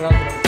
Rob, Rob.